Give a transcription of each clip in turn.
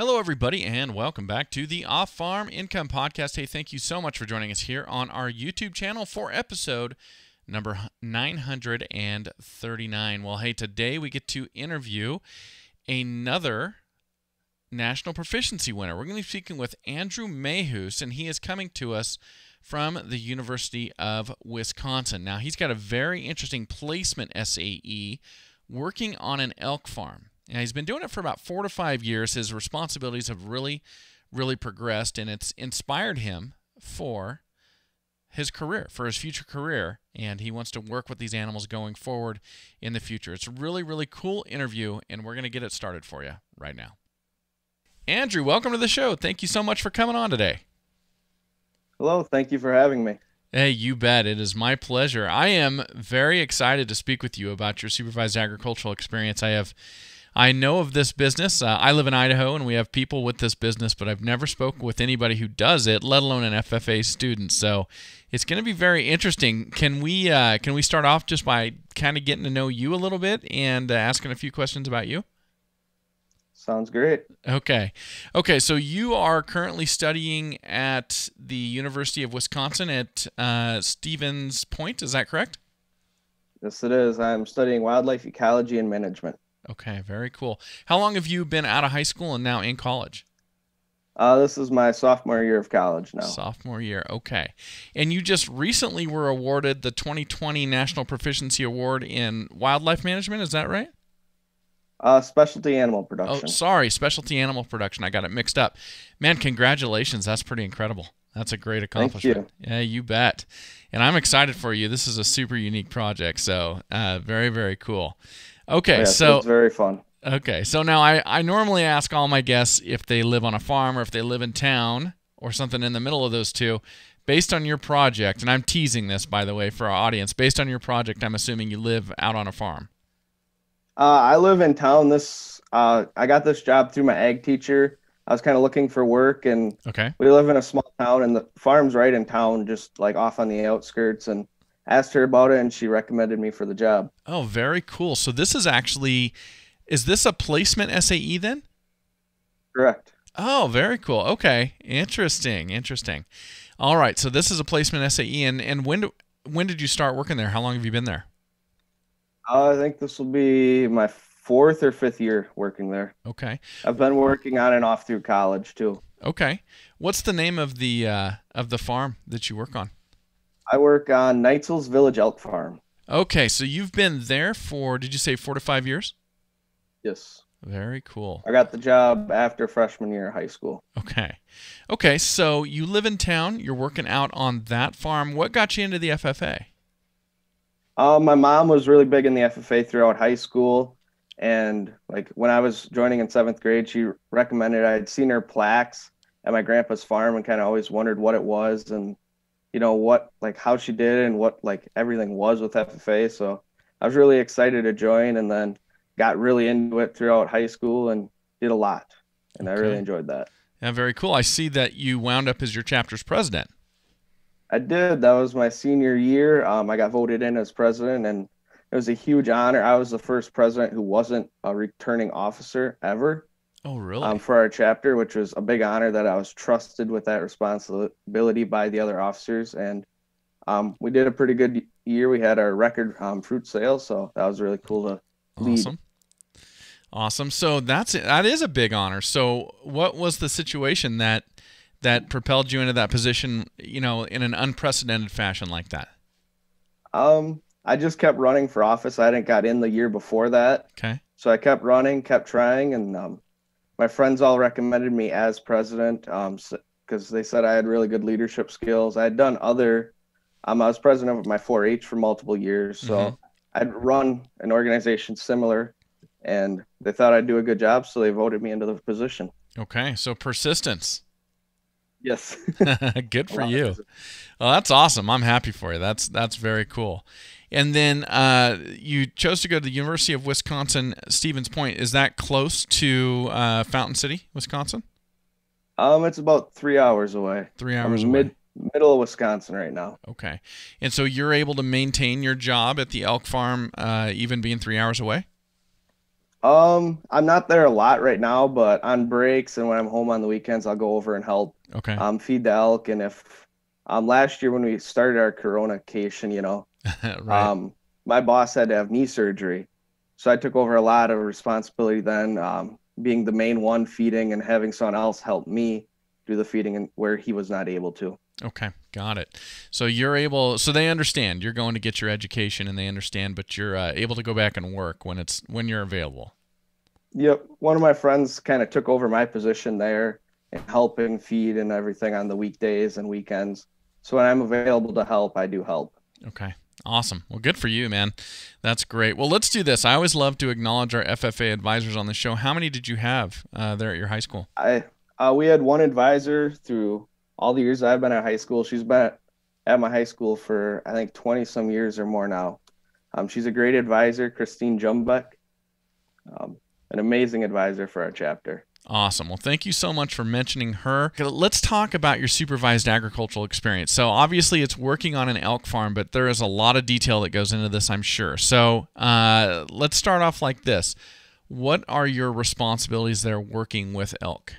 Hello, everybody, and welcome back to the Off Farm Income Podcast. Hey, thank you so much for joining us here on our YouTube channel for episode number 939. Well, hey, today we get to interview another national proficiency winner. We're going to be speaking with Andrew Mehus, and he is coming to us from the University of Wisconsin. Now, he's got a very interesting placement SAE working on an elk farm. Now, he's been doing it for about four to five years. His responsibilities have really, really progressed, and it's inspired him for his career, for his future career, and he wants to work with these animals going forward in the future. It's a really, really cool interview, and we're going to get it started for you right now. Andrew, welcome to the show. Thank you so much for coming on today. Hello, thank you for having me. Hey, you bet. It is my pleasure. I am very excited to speak with you about your supervised agricultural experience. I have I know of this business. Uh, I live in Idaho, and we have people with this business, but I've never spoken with anybody who does it, let alone an FFA student. So it's going to be very interesting. Can we uh, can we start off just by kind of getting to know you a little bit and uh, asking a few questions about you? Sounds great. Okay. Okay, so you are currently studying at the University of Wisconsin at uh, Stevens Point. Is that correct? Yes, it is. I'm studying wildlife ecology and management. Okay, very cool. How long have you been out of high school and now in college? Uh, this is my sophomore year of college now. Sophomore year, okay. And you just recently were awarded the 2020 National Proficiency Award in Wildlife Management, is that right? Uh, specialty animal production. Oh, sorry, specialty animal production. I got it mixed up. Man, congratulations. That's pretty incredible. That's a great accomplishment. Thank you. Yeah, you bet. And I'm excited for you. This is a super unique project. So, uh, very, very cool. Okay, yeah, so it's very fun. Okay, so now I, I normally ask all my guests if they live on a farm or if they live in town or something in the middle of those two. Based on your project, and I'm teasing this by the way for our audience, based on your project, I'm assuming you live out on a farm. Uh, I live in town. This uh, I got this job through my ag teacher. I was kind of looking for work, and okay, we live in a small town, and the farm's right in town, just like off on the outskirts. And asked her about it, and she recommended me for the job. Oh, very cool. So this is actually, is this a placement SAE then? Correct. Oh, very cool. Okay, interesting, interesting. All right, so this is a placement SAE, and and when do, when did you start working there? How long have you been there? Uh, I think this will be my fourth or fifth year working there. Okay. I've been working on and off through college too. Okay. What's the name of the uh, of the farm that you work on? I work on Neitzel's Village Elk Farm. Okay, so you've been there for did you say four to five years? Yes. Very cool. I got the job after freshman year of high school. Okay. Okay, so you live in town, you're working out on that farm. What got you into the FFA? Uh, my mom was really big in the FFA throughout high school. And like when I was joining in seventh grade, she recommended I had seen her plaques at my grandpa's farm and kind of always wondered what it was. And you know what like how she did and what like everything was with FFA. So I was really excited to join and then got really into it throughout high school and did a lot. And okay. I really enjoyed that. Yeah, very cool. I see that you wound up as your chapter's president. I did. That was my senior year. Um, I got voted in as president, and it was a huge honor. I was the first president who wasn't a returning officer ever. Oh, really? Um, for our chapter, which was a big honor that I was trusted with that responsibility by the other officers. And um, we did a pretty good year. We had our record um, fruit sales, so that was really cool to lead. Awesome. Awesome. So that's that is a big honor. So what was the situation that that propelled you into that position? You know, in an unprecedented fashion like that. Um, I just kept running for office. I hadn't got in the year before that. Okay. So I kept running, kept trying, and um, my friends all recommended me as president because um, they said I had really good leadership skills. I had done other, um, I was president of my 4-H for multiple years, so mm-hmm. I'd run an organization similar, and they thought I'd do a good job, so they voted me into the position. Okay, so persistence. Yes. good for you. Well, that's awesome. I'm happy for you. That's that's very cool. And then uh, you chose to go to the University of Wisconsin Stevens Point. Is that close to uh, Fountain City, Wisconsin? Um, it's about three hours away. Three hours I'm away. Mid, middle of Wisconsin right now. Okay, and so you're able to maintain your job at the elk farm, uh, even being three hours away. Um, I'm not there a lot right now, but on breaks and when I'm home on the weekends, I'll go over and help Okay. um feed the elk. And if um last year when we started our Corona-cation, you know, right. um my boss had to have knee surgery, so I took over a lot of responsibility then, um, being the main one feeding and having someone else help me do the feeding and where he was not able to. Okay, got it. So you're able, so they understand you're going to get your education, and they understand, but you're uh, able to go back and work when it's when you're available. Yep, one of my friends kind of took over my position there and helping feed and everything on the weekdays and weekends. So when I'm available to help, I do help. Okay, awesome. Well, good for you, man. That's great. Well, let's do this. I always love to acknowledge our FFA advisors on the show. How many did you have uh, there at your high school? I uh, we had one advisor through all the years I've been at high school. She's been at, my high school for I think 20 some years or more now. Um, she's a great advisor, Christine Jumbuck, Um, an amazing advisor for our chapter. Awesome. Well, thank you so much for mentioning her. Let's talk about your supervised agricultural experience. So, obviously, it's working on an elk farm, but there is a lot of detail that goes into this, I'm sure. So, uh, let's start off like this What are your responsibilities there working with elk?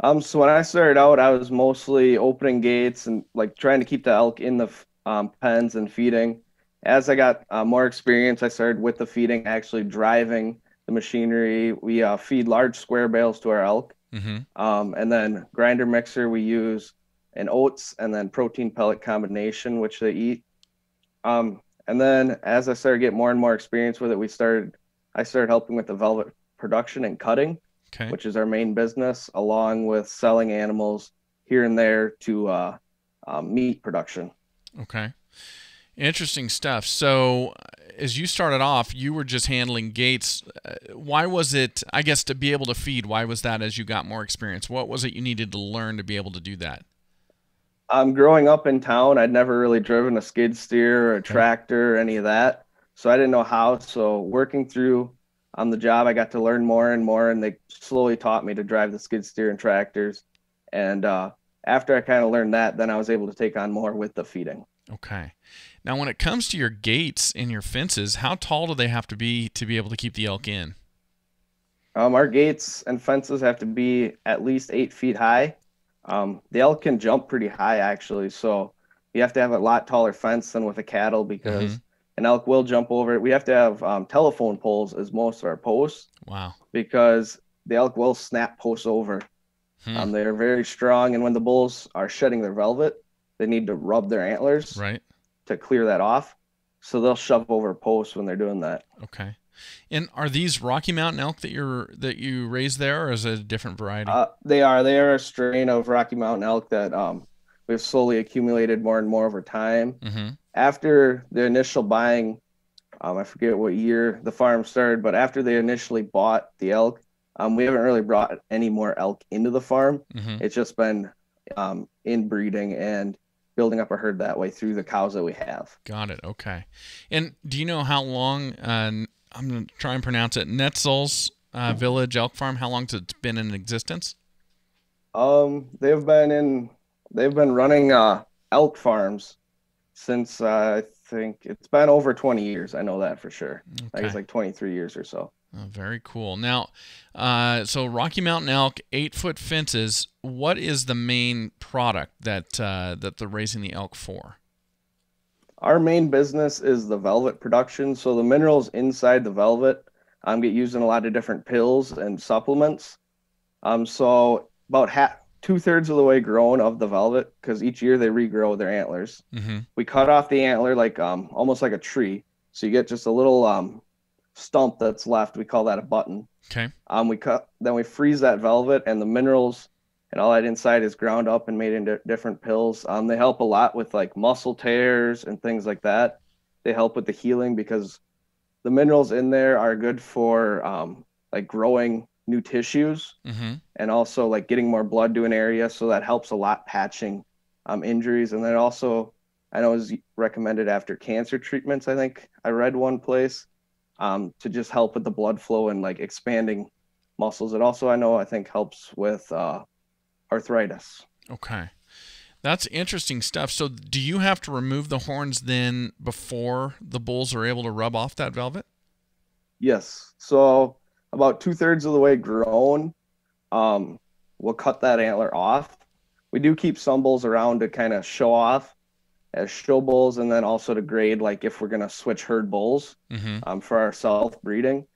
Um, so when I started out, I was mostly opening gates and like trying to keep the elk in the um, pens and feeding. As I got uh, more experience, I started with the feeding, actually driving the machinery. We uh, feed large square bales to our elk, Mm-hmm. um, and then grinder mixer. We use an oats and then protein pellet combination, which they eat. Um, and then as I started getting more and more experience with it, we started. I started helping with the velvet production and cutting Okay. which is our main business, along with selling animals here and there to uh, um, meat production. Okay. Interesting stuff. So, as you started off, you were just handling gates. Uh, why was it, I guess, to be able to feed? Why was that as you got more experience? What was it you needed to learn to be able to do that? Um, growing up in town, I'd never really driven a skid steer or a tractor or any of that, so I didn't know how. So working through on the job, I got to learn more and more, and they slowly taught me to drive the skid steer and tractors. And uh, after I kind of learned that, then I was able to take on more with the feeding. Okay. Now, when it comes to your gates and your fences, how tall do they have to be to be able to keep the elk in? Um, our gates and fences have to be at least eight feet high. Um, the elk can jump pretty high, actually. So you have to have a lot taller fence than with a cattle because Mhm. an elk will jump over it. We have to have um, telephone poles as most of our posts Wow. because the elk will snap posts over. Hmm. Um, they're very strong, and when the bulls are shedding their velvet, they need to rub their antlers right. To clear that off. So they'll shove over posts when they're doing that. Okay. And are these Rocky Mountain elk that you're that you raise there, or is it a different variety? Uh, they are. They are a strain of Rocky Mountain elk that um, we've slowly accumulated more and more over time. mm-hmm. After the initial buying, um, I forget what year the farm started, but after they initially bought the elk, um, we haven't really brought any more elk into the farm. Mm-hmm. It's just been um, inbreeding and building up a herd that way through the cows that we have. Got it. Okay. And do you know how long? Uh, I'm gonna try and pronounce it. Netzels uh, Village Elk Farm. How long has it been in existence? Um, they've been in, they've been running uh, elk farms since uh, I think it's been over 20 years. I know that for sure. I think it's like 23 years or so. Oh, very cool. Now, uh, so Rocky Mountain elk, eight foot fences. What is the main product that uh, that they're raising the elk for? Our main business is the velvet production. So the minerals inside the velvet um, get used in a lot of different pills and supplements. Um, so about half, two thirds of the way grown of the velvet, because each year they regrow their antlers. Mm-hmm. We cut off the antler like um, almost like a tree. So you get just a little um, stump that's left. We call that a button. Okay. Um, we cut, then we freeze that velvet, and the minerals and all that inside is ground up and made into different pills. Um, they help a lot with like muscle tears and things like that. They help with the healing because the minerals in there are good for um, like growing new tissues Mm-hmm. and also like getting more blood to an area. So that helps a lot patching um, injuries. And then also, I know is recommended after cancer treatments. I think I read one place um, to just help with the blood flow and like expanding muscles. It also, I know, I think helps with uh, arthritis. Okay. That's interesting stuff. So, do you have to remove the horns then before the bulls are able to rub off that velvet? Yes. So about two thirds of the way grown, um, we'll cut that antler off. We do keep some bulls around to kind of show off as show bulls, and then also to grade, like if we're gonna switch herd bulls Mm-hmm. um, for our self breeding.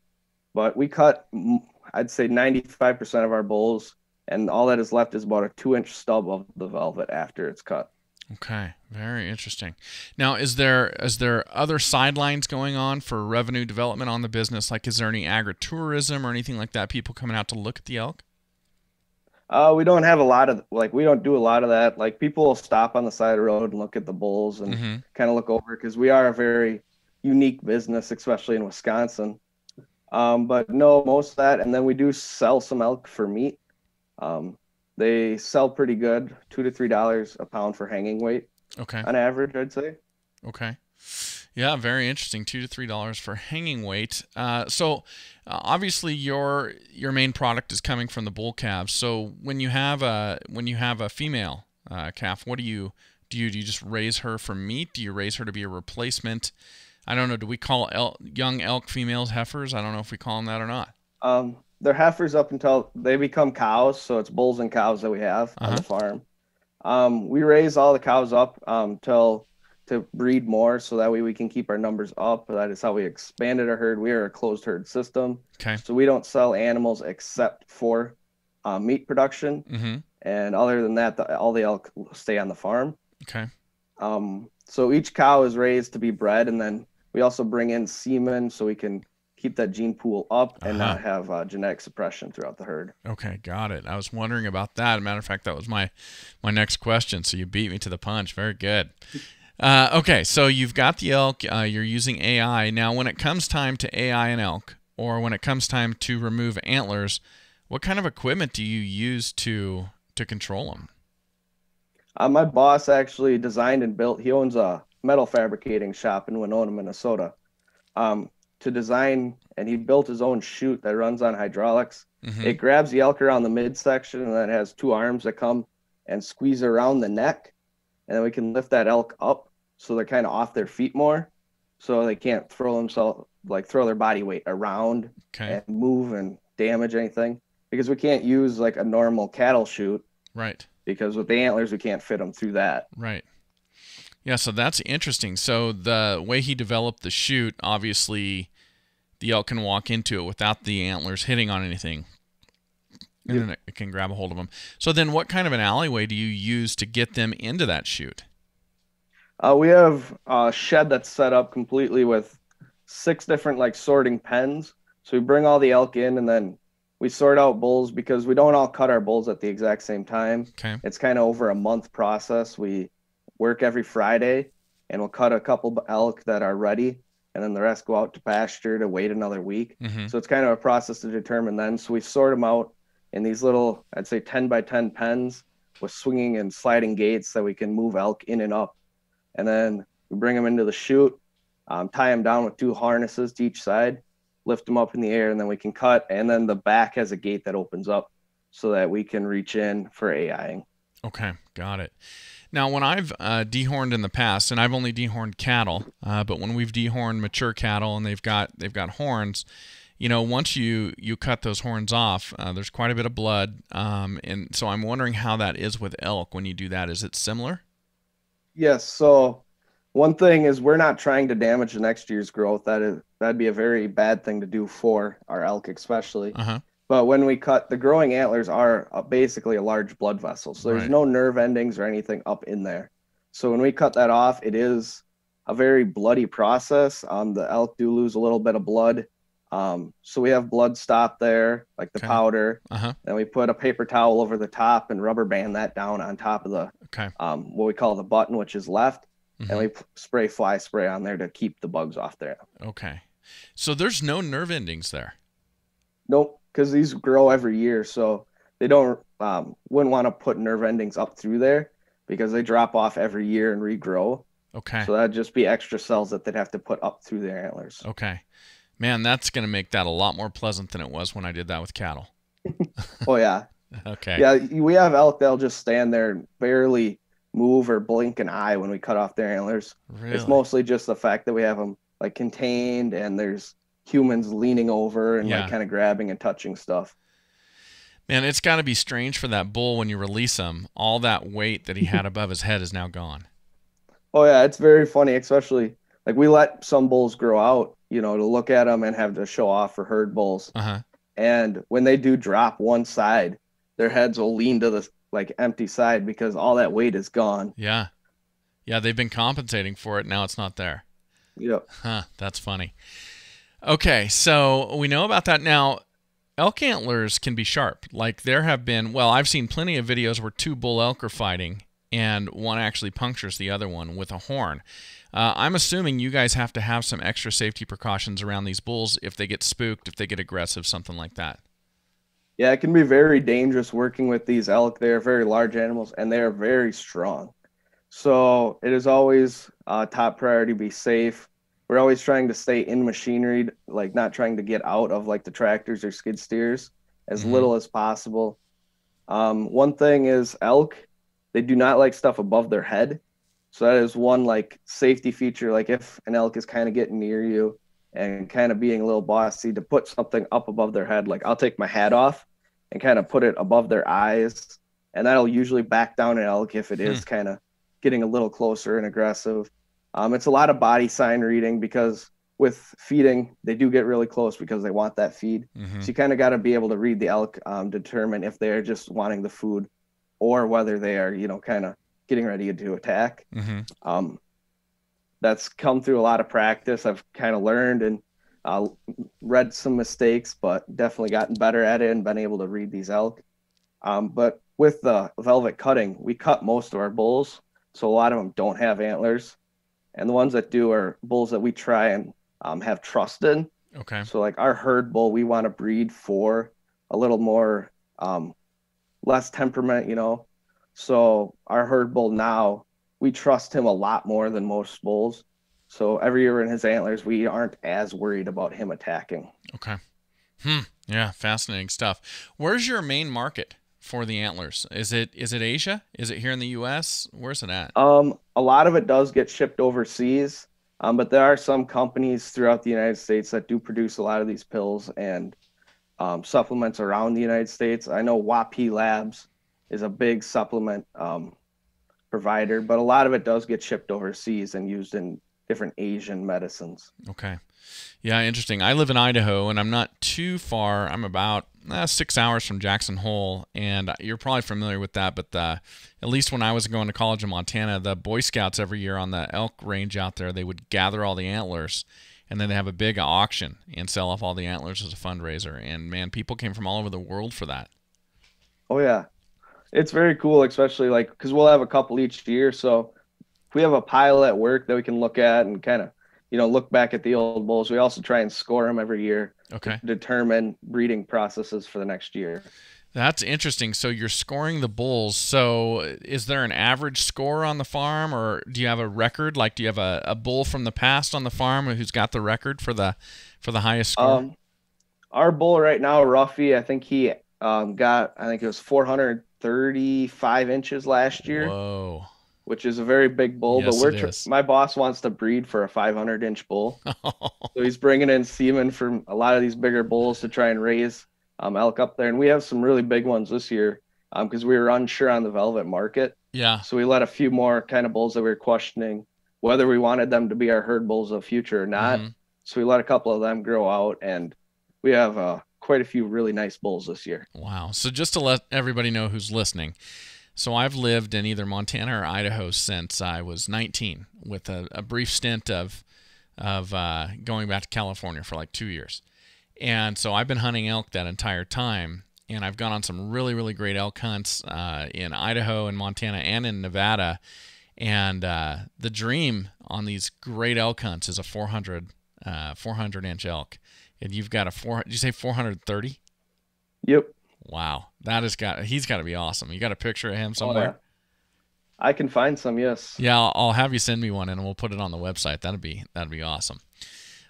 But we cut, mm, I'd say 95% of our bulls, and all that is left is about a two inch stub of the velvet after it's cut. Okay, very interesting. Now, is there is there other sidelines going on for revenue development on the business? Like, is there any agritourism or anything like that? People coming out to look at the elk? Uh, we don't have a lot of like we don't do a lot of that. Like people will stop on the side of the road and look at the bulls and Mm-hmm. kind of look over because we are a very unique business, especially in Wisconsin. Um, but no, most of that, and then we do sell some elk for meat. Um, they sell pretty good, two to three dollars a pound for hanging weight Okay. on average, I'd say. Okay. Yeah, very interesting. Two to three dollars for hanging weight. Uh, so, uh, obviously, your your main product is coming from the bull calves. So, when you have a when you have a female uh, calf, what do you do? You do you just raise her for meat? Do you raise her to be a replacement? I don't know. Do we call elk, young elk females heifers? I don't know if we call them that or not. Um, they're heifers up until they become cows, so it's bulls and cows that we have on the farm. Um, we raise all the cows up um, till to breed more, so that way we can keep our numbers up. That is how we expanded our herd. We are a closed herd system, Okay. so we don't sell animals except for uh, meat production, Mm-hmm. and other than that, the, all the elk stay on the farm. Okay. Um, so each cow is raised to be bred, and then we also bring in semen so we can keep that gene pool up and Uh-huh. not have uh, genetic suppression throughout the herd. Okay, got it. I was wondering about that. matter of fact, that was my my next question. So you beat me to the punch. Very good. Uh, okay, so you've got the elk. Uh, you're using AI now. When it comes time to AI and elk, or when it comes time to remove antlers, what kind of equipment do you use to to control them? Uh, my boss actually designed and built. He owns a metal fabricating shop in Winona, Minnesota. Um, to design, and he built his own chute that runs on hydraulics. Mhm. It grabs the elk around the midsection, and then has two arms that come and squeeze around the neck, and then we can lift that elk up so they're kind of off their feet more, so they can't throw themselves like throw their body weight around Okay, and move and damage anything because we can't use like a normal cattle chute right, because with the antlers we can't fit them through that. right. Yeah, so that's interesting. So the way he developed the chute, obviously, the elk can walk into it without the antlers hitting on anything. and Yep. then it can grab a hold of them. So then, what kind of an alleyway do you use to get them into that chute? Uh, we have a shed that's set up completely with six different like sorting pens. So we bring all the elk in and then we sort out bulls because we don't all cut our bulls at the exact same time. Okay, It's kind of over a month process. We work every Friday and we'll cut a couple elk that are ready and then the rest go out to pasture to wait another week. hmm So it's kind of a process to determine then. So we sort them out in these little, I'd say 10 by 10 pens with swinging and sliding gates that we can move elk in and up. And then we bring them into the chute, um, tie them down with two harnesses to each side, lift them up in the air, and then we can cut. And then the back has a gate that opens up so that we can reach in for AIing. Okay, got it. Now, when I've uh, dehorned in the past, and I've only dehorned cattle, uh, but when we've dehorned mature cattle and they've got they've got horns, you know, once you you cut those horns off, uh, there's quite a bit of blood, um, and so I'm wondering how that is with elk when you do that. Is it similar? Yes. So one thing is we're not trying to damage the next year's growth. That is that'd be a very bad thing to do for our elk, especially. Uh huh. But when we cut, the growing antlers are uh, basically a large blood vessel. So there's Right. no nerve endings or anything up in there. So when we cut that off, it is a very bloody process. Um, the elk do lose a little bit of blood. Um, so we have blood stop there, like the Okay. powder. Uh huh. Then we put a paper towel over the top and rubber band that down on top of the Okay. um, what we call the button, which is left. Mhm. And we p- spray fly spray on there to keep the bugs off there. Okay. So there's no nerve endings there. Nope, because these grow every year, so they don't um, wouldn't want to put nerve endings up through there because they drop off every year and regrow. Okay. So that'd just be extra cells that they'd have to put up through their antlers. Okay. Man, that's going to make that a lot more pleasant than it was when I did that with cattle. oh yeah, Okay. yeah. We have elk that'll just stand there and barely move or blink an eye when we cut off their antlers. Really? It's mostly just the fact that we have them like contained and there's humans leaning over and Yeah. like kind of grabbing and touching stuff. Man, it's got to be strange for that bull when you release him. All that weight that he had above his head is now gone. Oh yeah, it's very funny, especially like we let some bulls grow out, you know, to look at them and have to show off for herd bulls. Uh huh. And when they do drop one side, their heads will lean to the like empty side because all that weight is gone. Yeah. Yeah, they've been compensating for it. Now it's not there. Yep. Huh, that's funny. Okay, so we know about that now. Elk antlers can be sharp. Like there have been, well, I've seen plenty of videos where two bull elk are fighting and one actually punctures the other one with a horn. Uh, I'm assuming you guys have to have some extra safety precautions around these bulls if they get spooked, if they get aggressive, something like that. Yeah, it can be very dangerous working with these elk. They are very large animals and they are very strong. So it is always uh, top priority to be safe. We're always trying to stay in machinery, like not trying to get out of like the tractors or skid steers as Mhm. little as possible. Um, one thing is elk, they do not like stuff above their head. So that is one like safety feature. Like if an elk is kind of getting near you and kind of being a little bossy, to put something up above their head. Like I'll take my hat off and kind of put it above their eyes, and that'll usually back down an elk if it is kind of getting a little closer and aggressive. Um, it's a lot of body sign reading because with feeding, they do get really close because they want that feed. hmm So you kind of got to be able to read the elk, um, determine if they're just wanting the food or whether they are, you know, kind of getting ready to attack. hmm Um, that's come through a lot of practice. I've kind of learned and uh, read some mistakes, but definitely gotten better at it and been able to read these elk. Um, but with the velvet cutting, we cut most of our bulls, so a lot of them don't have antlers, and the ones that do are bulls that we try and um, have trust in. Okay. So like our herd bull, we want to breed for a little more um, less temperament, you know. So our herd bull now, we trust him a lot more than most bulls. So every year in his antlers, we aren't as worried about him attacking. Okay. Hmm. Yeah, fascinating stuff. Where's your main market for the antlers? Is it is it Asia? Is it here in the U.S.? Where's it at? Um, a lot of it does get shipped overseas, um, but there are some companies throughout the United States that do produce a lot of these pills and um, supplements around the United States. I know WAP Labs is a big supplement um, provider, but a lot of it does get shipped overseas and used in different Asian medicines. Okay. Yeah, interesting. I live in Idaho, and I'm not too far. I'm about uh, six hours from Jackson Hole, and you're probably familiar with that. But uh, at least when I was going to college in Montana, the Boy Scouts every year on the elk range out there, they would gather all the antlers, and then they have a big auction and sell off all the antlers as a fundraiser. And man, people came from all over the world for that. Oh yeah, it's very cool, especially like because we'll have a couple each year. So if we have a pile at work that we can look at and kind of, you know, look back at the old bulls. We also try and score them every year, Okay. determine breeding processes for the next year. That's interesting. So you're scoring the bulls. So is there an average score on the farm, or do you have a record? Like, do you have a, a bull from the past on the farm who's got the record for the for the highest score? Um, our bull right now, Ruffy, I think he um, got, I think it was 435 inches last year, Whoa. Which is a very big bull. Yes, but we're tr- my boss wants to breed for a 500 inch bull. So he's bringing in semen from a lot of these bigger bulls to try and raise um, elk up there. And we have some really big ones this year because we were unsure on the velvet market. yeah. So we let a few more kind of bulls that we were questioning whether we wanted them to be our herd bulls of the future or not. Mhm. So we let a couple of them grow out, and we have uh, quite a few really nice bulls this year. Wow. So just to let everybody know who's listening, so I've lived in either Montana or Idaho since I was 19, with a, a brief stint of of uh, going back to California for like two years, and so I've been hunting elk that entire time, and I've gone on some really really great elk hunts uh, in Idaho and Montana and in Nevada, and uh, the dream on these great elk hunts is a 400 uh, 400 inch elk, and you've got a four. Did you say 430? Yep. Wow, that has got he's got to be awesome. You got a picture of him Oh, somewhere? yeah. I can find some, yes. yeah, I'll, I'll have you send me one and we'll put it on the website. That'd be that'd be awesome.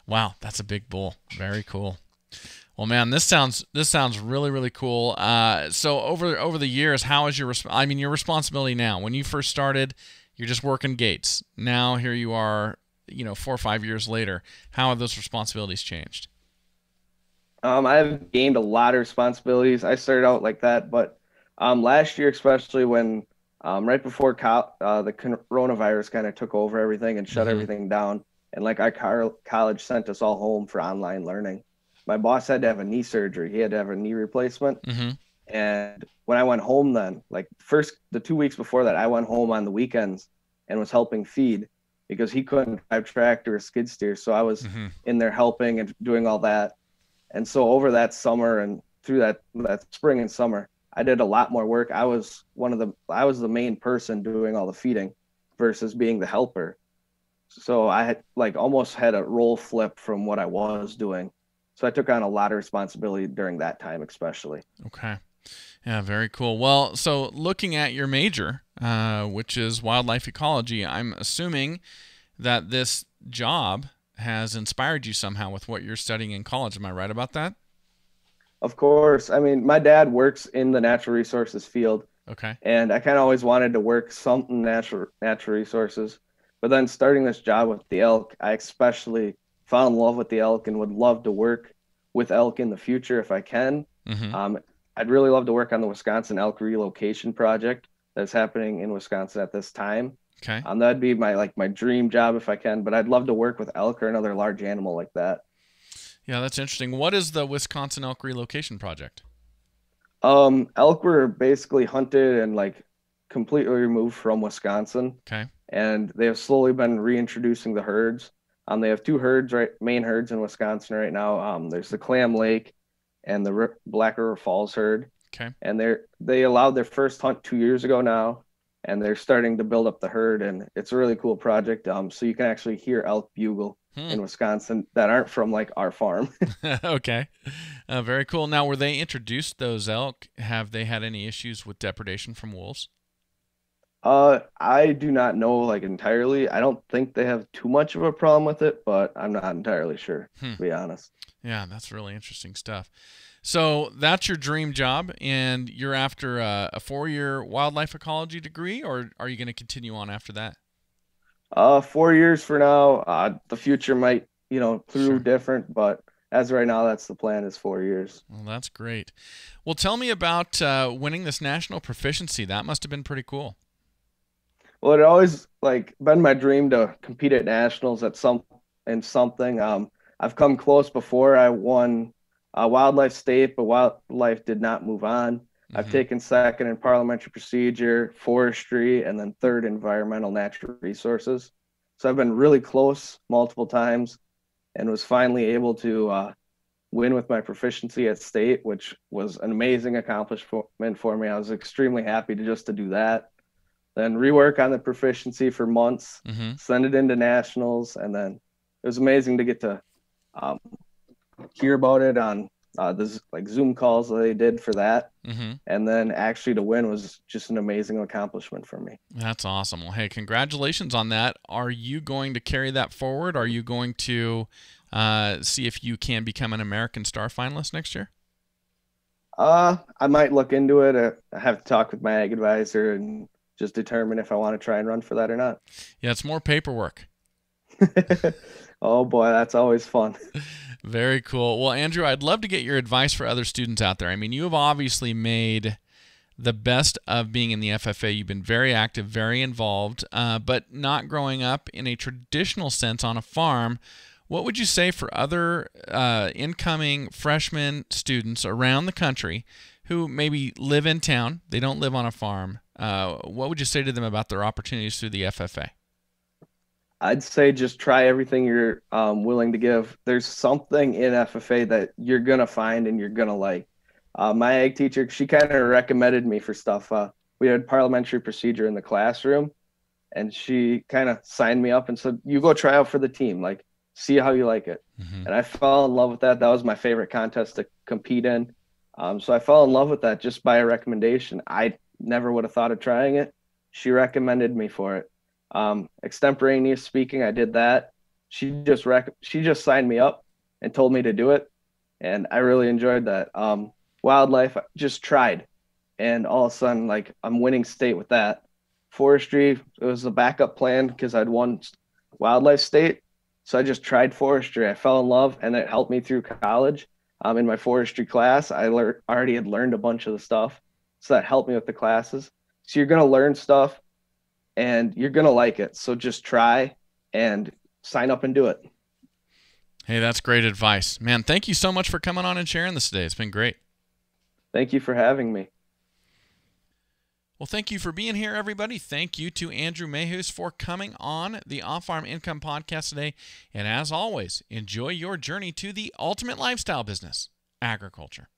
Wow, that's a big bull. Very cool. Well, man, this sounds this sounds really really cool. Uh, so over over the years, how is your I mean your responsibility now? When you first started, you're just working gates. Now here you are, you know, four or five years later. How have those responsibilities changed? Um, I've gained a lot of responsibilities. I started out like that, but um, last year, especially when um, right before co- uh, the coronavirus kind of took over everything and shut mm-hmm. everything down, and like our car- college sent us all home for online learning. My boss had to have a knee surgery. He had to have a knee replacement. Mm-hmm. And when I went home, then like first the two weeks before that, I went home on the weekends and was helping feed because he couldn't drive tractor or skid steer. So I was mm-hmm. in there helping and doing all that. And so over that summer and through that that spring and summer, I did a lot more work. I was one of the I was the main person doing all the feeding versus being the helper. So I had like almost had a role flip from what I was doing. So I took on a lot of responsibility during that time, especially. Okay. Yeah, very cool. Well, so looking at your major, uh, which is wildlife ecology, I'm assuming that this job has inspired you somehow with what you're studying in college. Am I right about that? Of course. I mean, my dad works in the natural resources field. Okay. And I kind of always wanted to work something natural natural resources. But then starting this job with the elk, I especially fell in love with the elk and would love to work with elk in the future if I can. Mm-hmm. Um, I'd really love to work on the Wisconsin elk relocation project that's happening in Wisconsin at this time. Okay. Um, that'd be my like my dream job if I can, but I'd love to work with elk or another large animal like that. Yeah, that's interesting. What is the Wisconsin elk relocation project? Um, elk were basically hunted and like completely removed from Wisconsin. Okay. And they have slowly been reintroducing the herds. Um, they have two herds, right, main herds in Wisconsin right now. Um, there's the Clam Lake and the R- Black River Falls herd. Okay. And they're they allowed their first hunt two years ago now, and they're starting to build up the herd, and it's a really cool project. Um, so you can actually hear elk bugle hmm. in Wisconsin that aren't from like our farm. okay, uh, very cool. Now, were they introduced those elk? Have they had any issues with depredation from wolves? Uh, I do not know like entirely. I don't think they have too much of a problem with it, but I'm not entirely sure hmm. to be honest. Yeah, that's really interesting stuff. So that's your dream job, and you're after a, a four-year wildlife ecology degree, or are you going to continue on after that? Uh, four years for now. Uh, the future might, you know, prove sure. different, but as right now, that's the plan is four years. Well, that's great. Well, tell me about uh, winning this national proficiency. That must have been pretty cool. Well, it always like been my dream to compete at nationals at some in something. Um, I've come close before. I won uh, wildlife state, but wildlife did not move on. Mm-hmm. I've taken second in parliamentary procedure, forestry, and then third environmental natural resources. So I've been really close multiple times and was finally able to uh, win with my proficiency at state, which was an amazing accomplishment for me. I was extremely happy to just to do that. Then rework on the proficiency for months, mm-hmm. send it into nationals, and then it was amazing to get to um, hear about it on uh, the like Zoom calls that they did for that, mm-hmm. and then actually to win was just an amazing accomplishment for me. That's awesome. Well, hey, congratulations on that. Are you going to carry that forward? Are you going to uh, see if you can become an American Star finalist next year? Uh, I might look into it. Uh, I have to talk with my ag advisor and just determine if I want to try and run for that or not. Yeah, it's more paperwork. oh boy, that's always fun. Very cool. Well, Andrew, I'd love to get your advice for other students out there. I mean, you have obviously made the best of being in the FFA. You've been very active, very involved, uh, but not growing up in a traditional sense on a farm. What would you say for other uh, incoming freshman students around the country who maybe live in town, they don't live on a farm? Uh, what would you say to them about their opportunities through the FFA? I'd say just try everything you're um, willing to give. There's something in FFA that you're gonna find and you're gonna like. Uh, my ag teacher, she kind of recommended me for stuff. Uh, we had parliamentary procedure in the classroom, and she kind of signed me up and said, "You go try out for the team, like see how you like it." Mm-hmm. And I fell in love with that. That was my favorite contest to compete in. Um, so I fell in love with that just by a recommendation. I never would have thought of trying it. She recommended me for it. Um, extemporaneous speaking, I did that. She just rec- she just signed me up and told me to do it, and I really enjoyed that. Um, wildlife, just tried, and all of a sudden, like I'm winning state with that. Forestry, it was a backup plan because I'd won wildlife state, so I just tried forestry. I fell in love, and it helped me through college. um, in my forestry class. I learned already had learned a bunch of the stuff, so that helped me with the classes. So you're gonna learn stuff, and you're gonna like it. So just try and sign up and do it. Hey, that's great advice, man. Thank you so much for coming on and sharing this today. It's been great. Thank you for having me. Well, thank you for being here, everybody. Thank you to Andrew Mehus for coming on the Off Farm Income Podcast today. And as always, enjoy your journey to the ultimate lifestyle business, agriculture.